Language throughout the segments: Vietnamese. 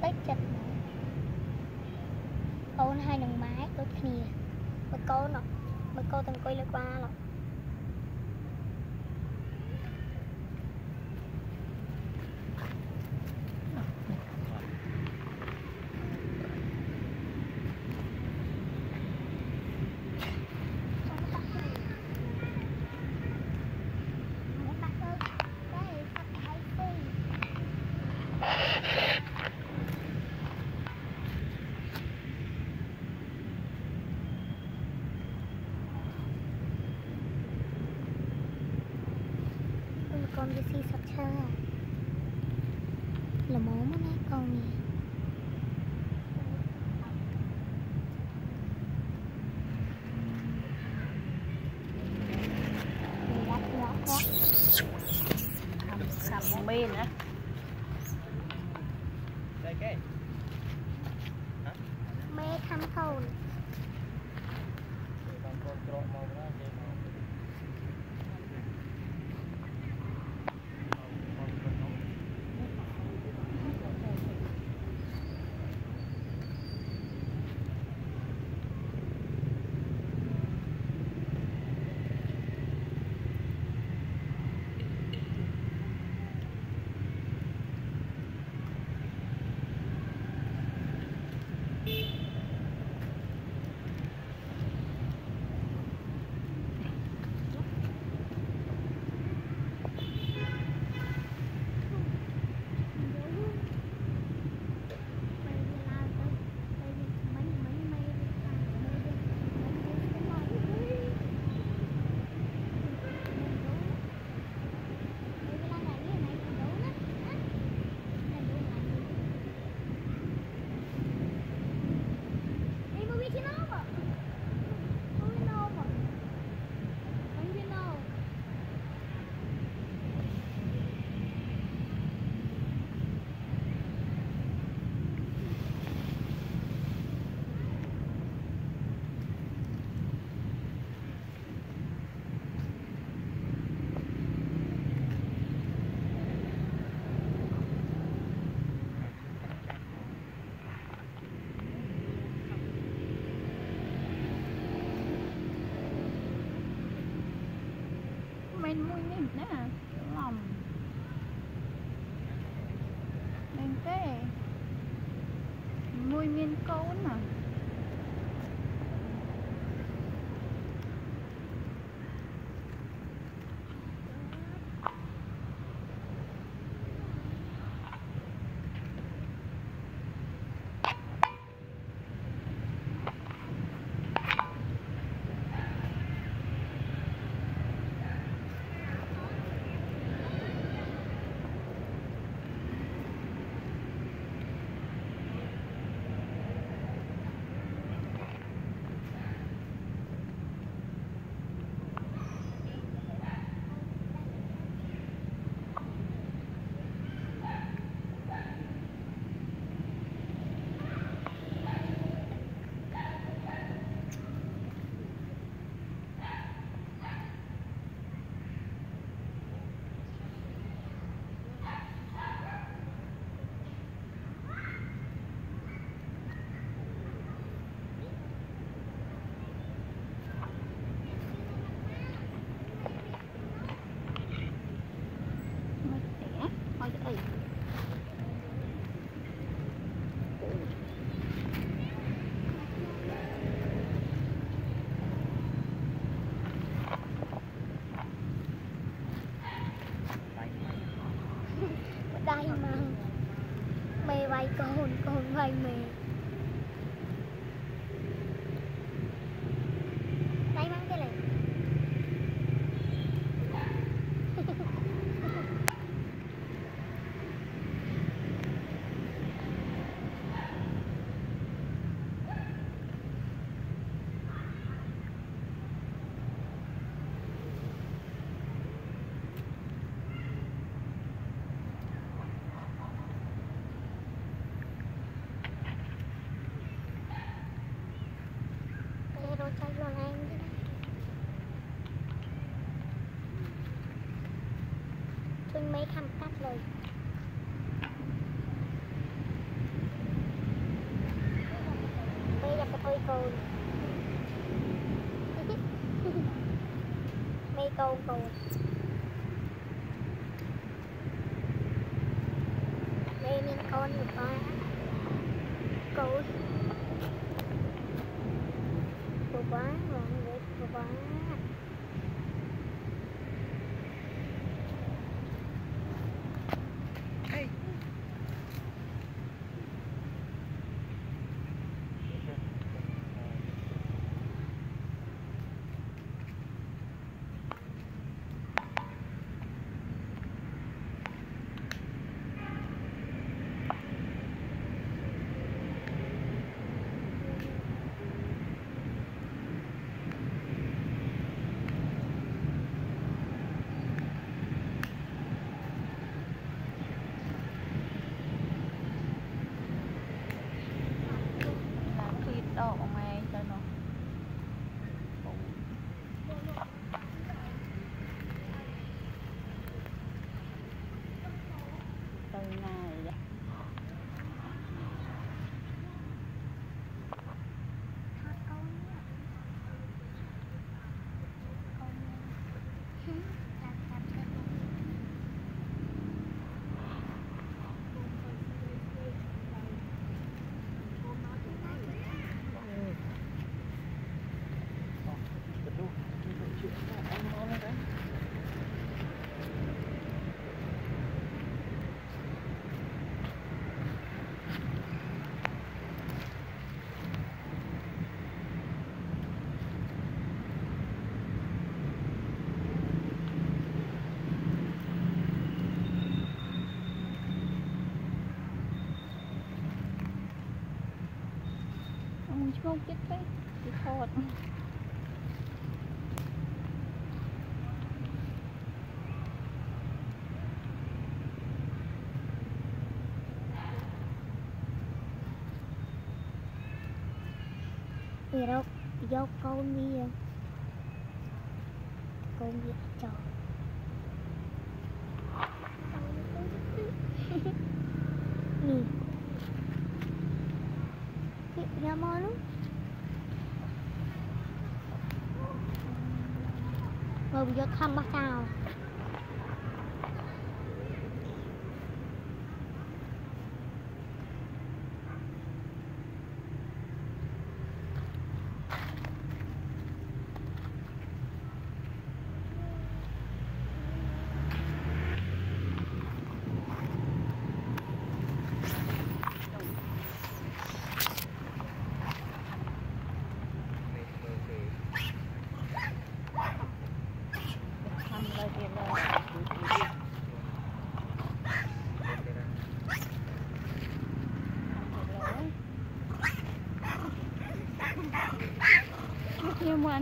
តិចចិត្តមកកូនហើយនឹងម៉ែដូចគ្នាមើលកូនអត់មើលកូនទាំងអង្គុយលើក្បាល Máy. lên mũi nhịp nè à? lòng. Lên cái mũi miên cấu nè भाई कौन कौन भाई मैं ពេញមេខំកាត់លុយពេលយកទៅឲ្យកូនមេកូនកូនមេមានកូនอยู่บ้านកូនបបាបបាបបា na ông chết đấy thì thọt đâu vô con đi à. Đi. Nè. Cái luôn. យកខំបោះចោល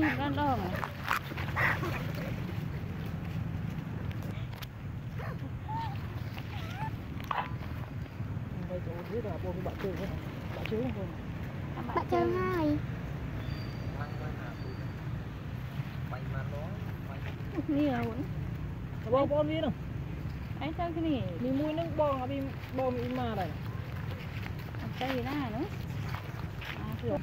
anh ra đòn à Đây chỗ dưới là bố bạn chơi không? Bạn chơi không? Bạn chơi hai. Bom đi nào. ấy sao cái này Mi mũi nó bom à bom bom im mà đây. cây gì đó nữa à,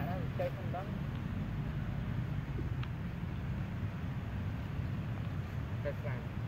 អាហ្នឹងចេះមិនដឹងចេះខ្លាំង